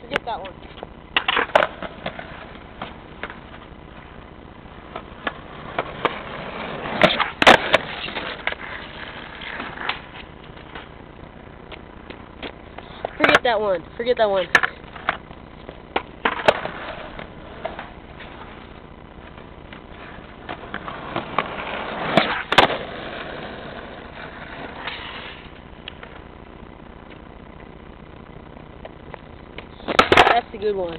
Forget that one. Forget that one. Forget that one. That's the good one.